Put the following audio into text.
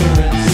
ignorance